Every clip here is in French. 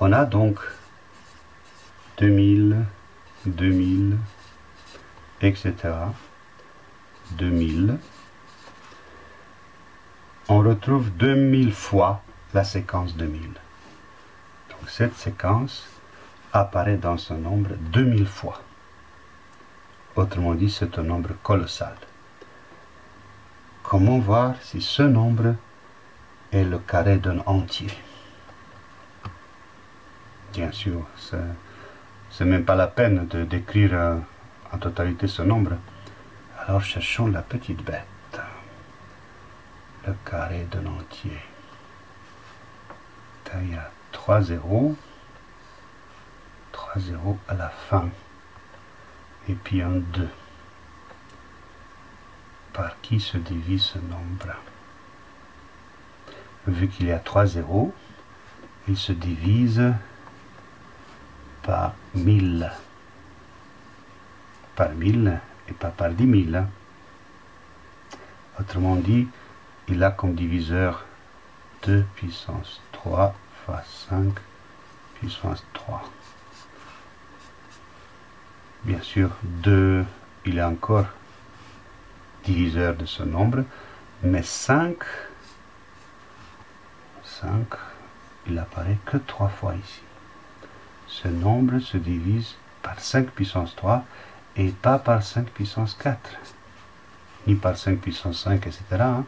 On a donc 2000, 2000, etc. 2000. On retrouve 2000 fois la séquence 2000. Donc cette séquence apparaît dans ce nombre 2000 fois. Autrement dit, c'est un nombre colossal. Comment voir si ce nombre est le carré d'un entier? Bien sûr, ce n'est même pas la peine de décrire euh, en totalité ce nombre. Alors cherchons la petite bête, le carré d'un entier. Il y a 3 zéros, 3 zéros à la fin et puis un 2. Par qui se divise ce nombre? Vu qu'il y a 3 zéros, il se divise par 1000. Par 1000 et pas par 10 000. Autrement dit, il a comme diviseur 2 puissance 3 fois 5 puissance 3 bien sûr 2, il est encore diviseur de ce nombre, mais 5, 5, il apparaît que 3 fois ici. Ce nombre se divise par 5 puissance 3 et pas par 5 puissance 4, ni par 5 puissance 5, etc. Hein.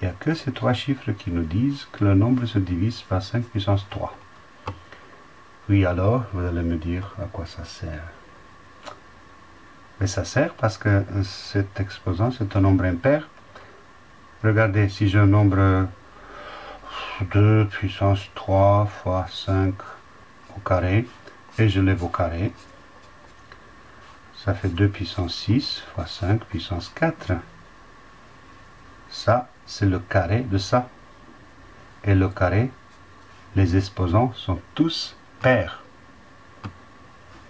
Il n'y a que ces trois chiffres qui nous disent que le nombre se divise par 5 puissance 3. Oui, alors, vous allez me dire à quoi ça sert. Mais ça sert parce que cet exposant, c'est un nombre impair. Regardez, si j'ai un nombre 2 puissance 3 fois 5 carré, et je lève au carré, ça fait 2 puissance 6 fois 5 puissance 4. Ça, c'est le carré de ça. Et le carré, les exposants sont tous pairs.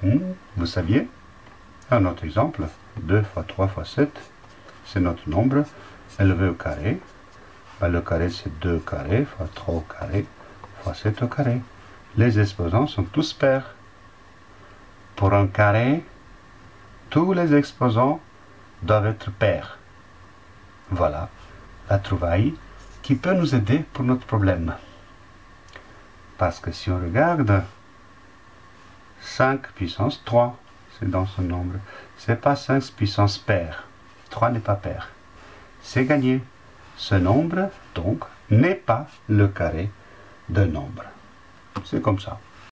Hmm, vous saviez? Un autre exemple, 2 fois 3 fois 7, c'est notre nombre élevé au carré. Ben, le carré, c'est 2 carré fois 3 au carré fois 7 au carré. Les exposants sont tous pairs. Pour un carré, tous les exposants doivent être pairs. Voilà la trouvaille qui peut nous aider pour notre problème. Parce que si on regarde 5 puissance 3, c'est dans ce nombre. C'est pas 5 puissance paire. 3 n'est pas pair. C'est gagné. Ce nombre, donc, n'est pas le carré d'un nombre. C'est comme ça.